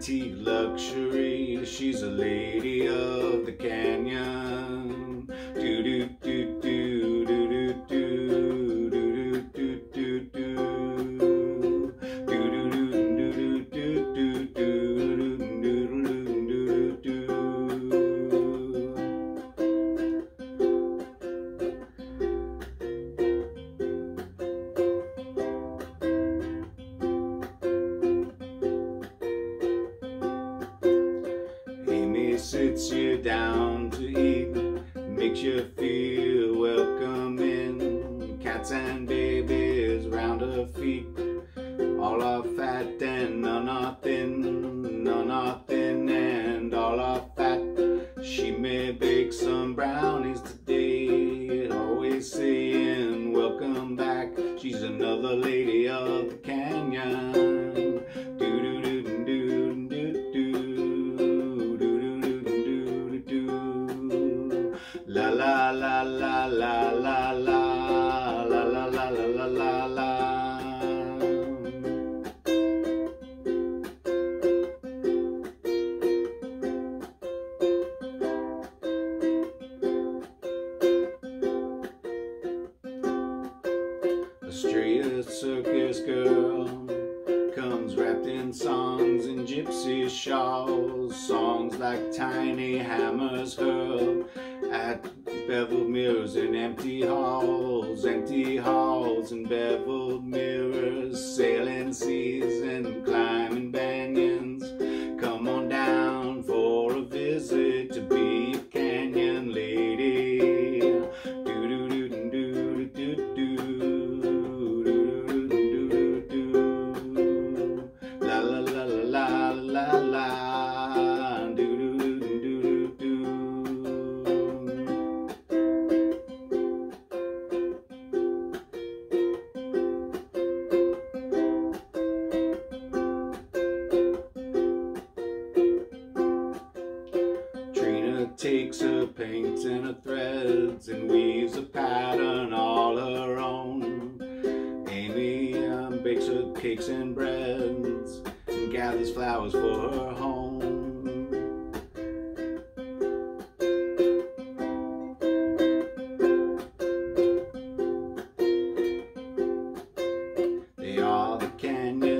antique luxury. She's a lady of the canyon. Do do sits you down to eat, makes you feel welcome in. Cats and babies round her feet, all are fat and none are thin, none are thin and all are fat. She may bake some brownies today, always saying welcome back. She's another lady of the canyon. Circus girl comes wrapped in songs and gypsy shawls. Songs like tiny hammers hurl at beveled mirrors in empty halls, empty halls and beveled mirrors, takes her paints and her threads and weaves a pattern all her own. Amy um, bakes her cakes and breads and gathers flowers for her home. They are the canyon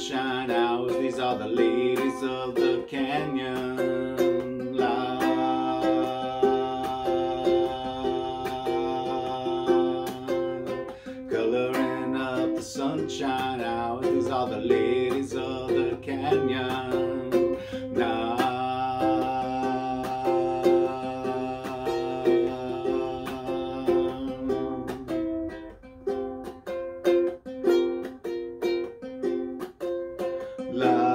sunshine hours. These are the ladies of the canyon. La. Coloring up the sunshine hours. These are the ladies of the canyon. la